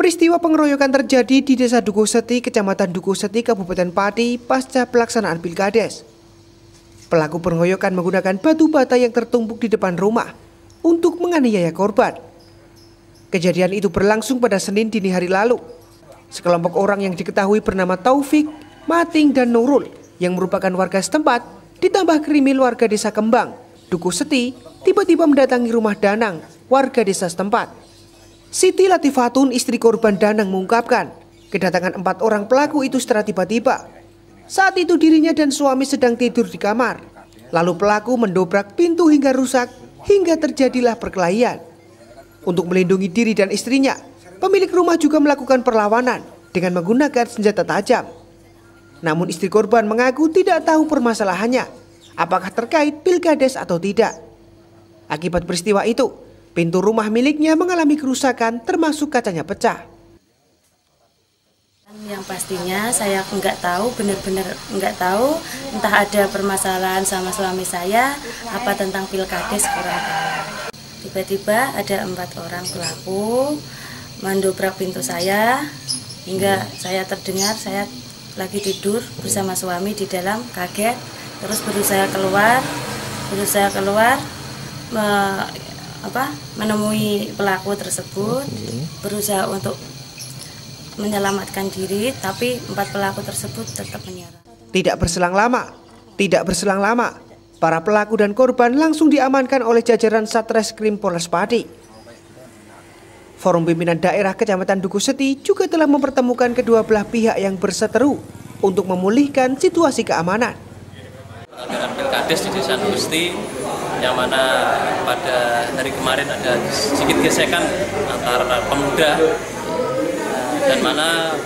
Peristiwa pengeroyokan terjadi di Desa Dukuh Seti, Kecamatan Dukuh Seti, Kabupaten Pati, pasca pelaksanaan Pilkades. Pelaku pengeroyokan menggunakan batu bata yang tertumpuk di depan rumah untuk menganiaya korban. Kejadian itu berlangsung pada Senin dini hari lalu. Sekelompok orang yang diketahui bernama Taufik, Mating, dan Nurul yang merupakan warga setempat ditambah krimil warga desa Kembang, Dukuh Seti, tiba-tiba mendatangi rumah Danang, warga desa setempat. Siti Latifatun, istri korban Danang mengungkapkan, kedatangan empat orang pelaku itu secara tiba-tiba. Saat itu dirinya dan suami sedang tidur di kamar. Lalu pelaku mendobrak pintu hingga rusak hingga terjadilah perkelahian. Untuk melindungi diri dan istrinya, pemilik rumah juga melakukan perlawanan dengan menggunakan senjata tajam. Namun istri korban mengaku tidak tahu permasalahannya, apakah terkait pilkades atau tidak. Akibat peristiwa itu, Pintu rumah miliknya mengalami kerusakan termasuk kacanya pecah. Yang pastinya saya nggak tahu, benar-benar nggak tahu entah ada permasalahan sama suami saya apa tentang pilkades kurang tahu. Tiba-tiba ada empat orang pelaku mendobrak pintu saya hingga saya terdengar saya lagi tidur bersama suami di dalam kaget terus berusaha keluar berusaha keluar apa menemui pelaku tersebut berusaha untuk menyelamatkan diri tapi empat pelaku tersebut tetap menyerah. Tidak berselang lama, tidak berselang lama, para pelaku dan korban langsung diamankan oleh jajaran Satreskrim Polres Pati. Forum Pimpinan Daerah Kecamatan Duku Seti juga telah mempertemukan kedua belah pihak yang berseteru untuk memulihkan situasi keamanan. Pilkades di Desa Gusti yang mana pada hari kemarin ada sedikit gesekan antara pemuda dan mana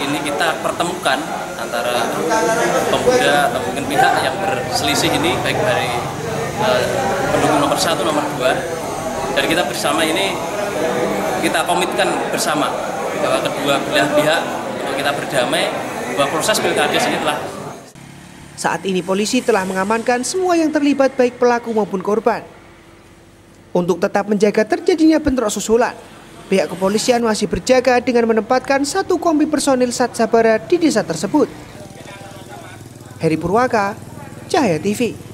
ini kita pertemukan antara pemuda atau mungkin pihak yang berselisih ini baik dari uh, pendukung nomor satu nomor dua. Dan kita bersama ini kita komitkan bersama bahwa kedua belah pihak untuk kita berdamai bahwa proses pilkades ini telah saat ini polisi telah mengamankan semua yang terlibat baik pelaku maupun korban. Untuk tetap menjaga terjadinya bentrok susulan, pihak kepolisian masih berjaga dengan menempatkan satu kompi personil Sat Sabara di desa tersebut. Heri Purwaka, Cahaya TV.